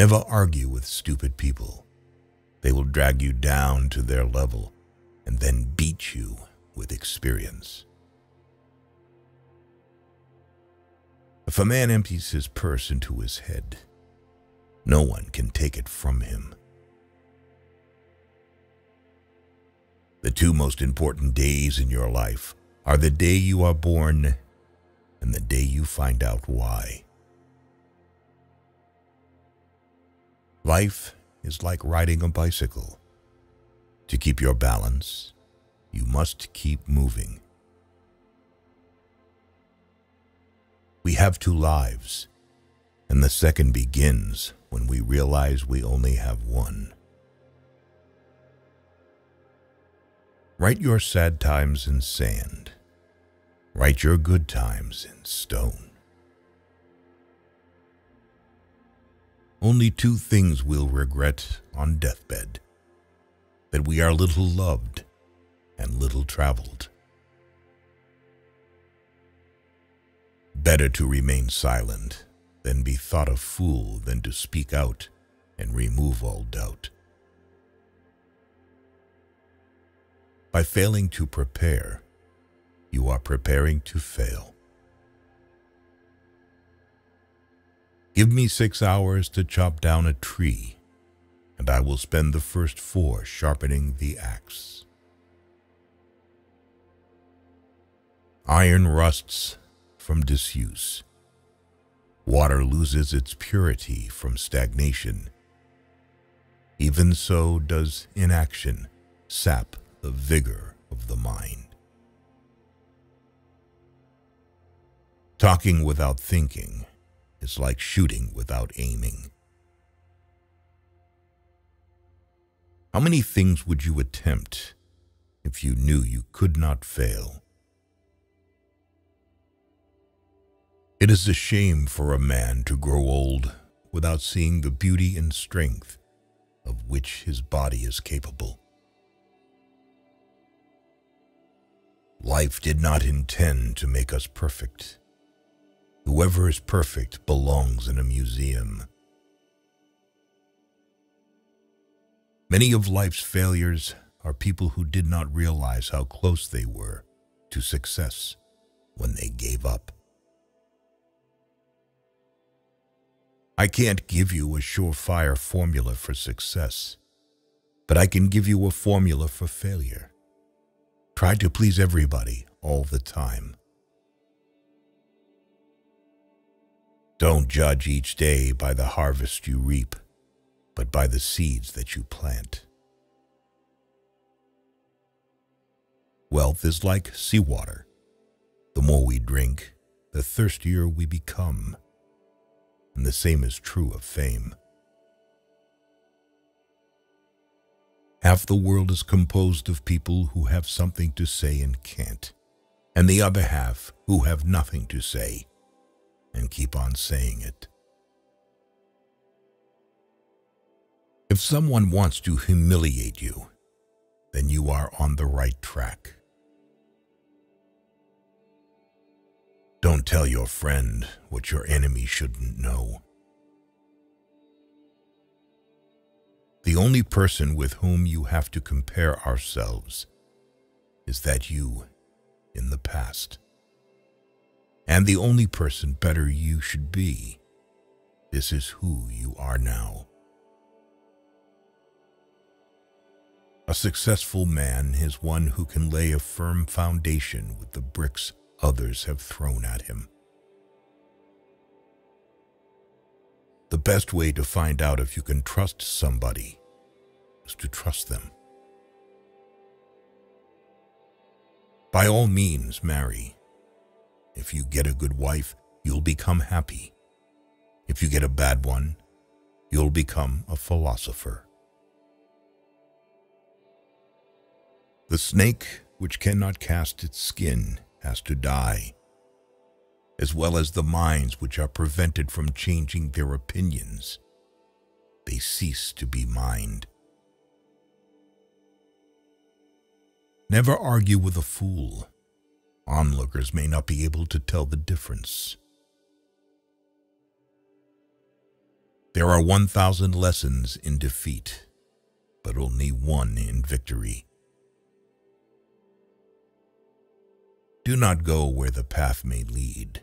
Never argue with stupid people. They will drag you down to their level and then beat you with experience. If a man empties his purse into his head, no one can take it from him. The two most important days in your life are the day you are born and the day you find out why. Life is like riding a bicycle. To keep your balance, you must keep moving. We have two lives, and the second begins when we realize we only have one. Write your sad times in sand. Write your good times in stone. Only two things we'll regret on deathbed that we are little loved and little traveled. Better to remain silent than be thought a fool than to speak out and remove all doubt. By failing to prepare, you are preparing to fail. Give me six hours to chop down a tree, and I will spend the first four sharpening the axe. Iron rusts from disuse. Water loses its purity from stagnation. Even so does inaction sap the vigor of the mind. Talking without thinking is like shooting without aiming. How many things would you attempt if you knew you could not fail? It is a shame for a man to grow old without seeing the beauty and strength of which his body is capable. Life did not intend to make us perfect. Whoever is perfect belongs in a museum. Many of life's failures are people who did not realize how close they were to success when they gave up. I can't give you a surefire formula for success, but I can give you a formula for failure. Try to please everybody all the time. Don't judge each day by the harvest you reap, but by the seeds that you plant. Wealth is like seawater. The more we drink, the thirstier we become and the same is true of fame. Half the world is composed of people who have something to say and can't, and the other half who have nothing to say and keep on saying it. If someone wants to humiliate you, then you are on the right track. Don't tell your friend what your enemy shouldn't know. The only person with whom you have to compare ourselves is that you in the past. And the only person better you should be, this is who you are now. A successful man is one who can lay a firm foundation with the bricks others have thrown at him. The best way to find out if you can trust somebody is to trust them. By all means, marry. If you get a good wife, you'll become happy. If you get a bad one, you'll become a philosopher. The snake which cannot cast its skin has to die, as well as the minds which are prevented from changing their opinions. They cease to be mind. Never argue with a fool. Onlookers may not be able to tell the difference. There are 1,000 lessons in defeat, but only one in victory. Do not go where the path may lead.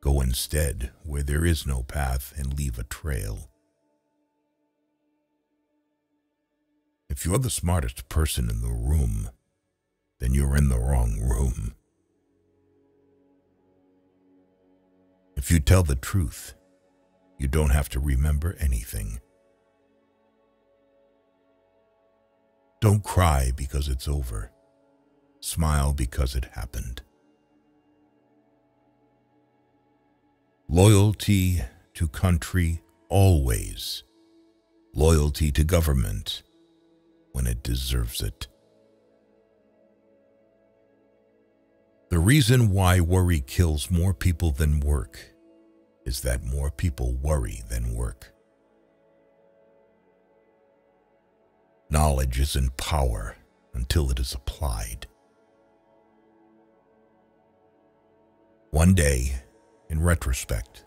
Go instead where there is no path and leave a trail. If you're the smartest person in the room, then you're in the wrong room. If you tell the truth, you don't have to remember anything. Don't cry because it's over. Smile because it happened. Loyalty to country always. Loyalty to government when it deserves it. The reason why worry kills more people than work is that more people worry than work. Knowledge is in power until it is applied. One day, in retrospect,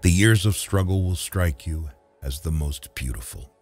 the years of struggle will strike you as the most beautiful.